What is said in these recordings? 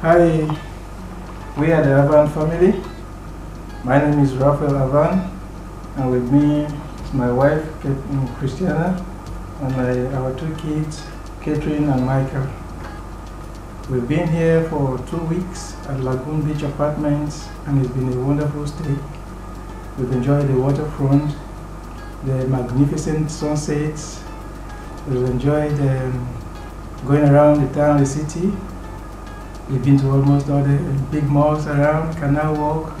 Hi, we are the Avan family. My name is Raphael Avan, and with me is my wife, Christiana, and my, our two kids, Catherine and Michael. We've been here for two weeks at Lagoon Beach Apartments, and it's been a wonderful stay. We've enjoyed the waterfront, the magnificent sunsets. We've enjoyed um, going around the town, the city. We've been to almost all the big malls around, Canal Walk,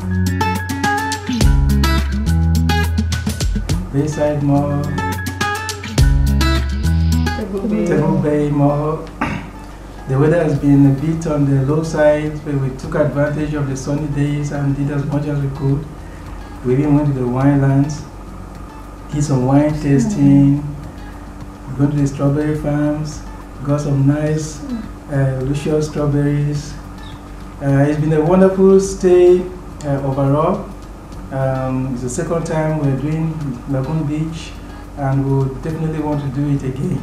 Bayside Mall, Table Bay Mall. The weather has been a bit on the low side, but we took advantage of the sunny days and did as much as we could. We even went to the wine lands, did some wine tasting, went to the strawberry farms, got some nice, uh, luscious strawberries. Uh, it's been a wonderful stay uh, overall. Um, it's the second time we're doing Lagoon Beach and we'll definitely want to do it again.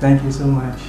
Thank you so much.